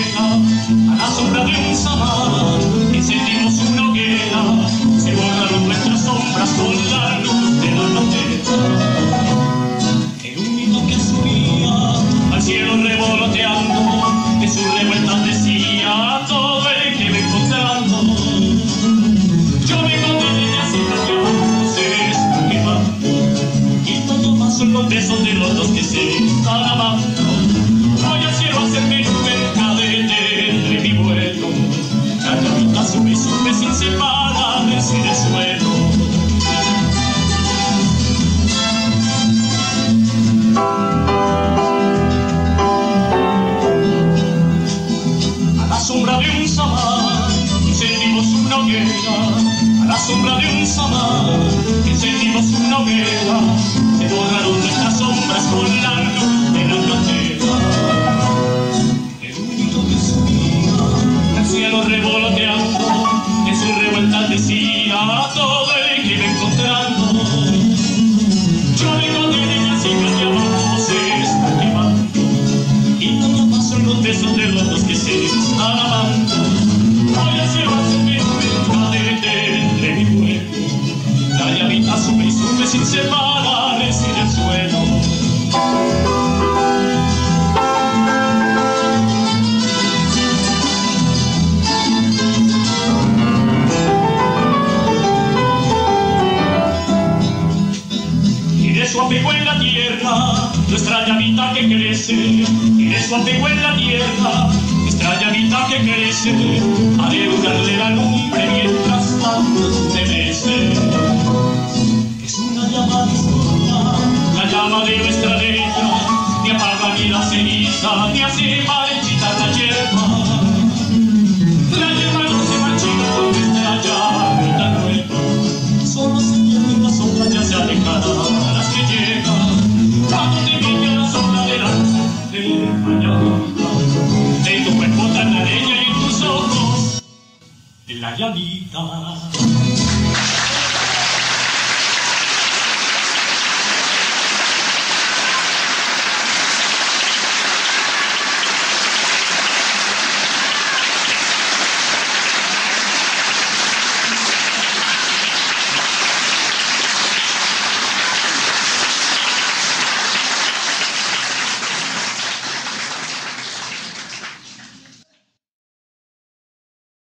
I'll de un samar encendimos una hoguera. A la sombra de un samar encendimos una hoguera. Se borraron nuestras sombras con la luz de la biblioteca. El único que subía, el cielo revoloteando, en su revuelta decía a todo su apego en la tierra, nuestra llamita que crece. De su apego en la tierra, nuestra llamita que crece. Ha de buscarle la lumbre mientras tanto se mece. Es una llama distinta, la llama de nuestra leña. Ni apaga ni la ceniza, ni hace marchitar I Yaya Lita.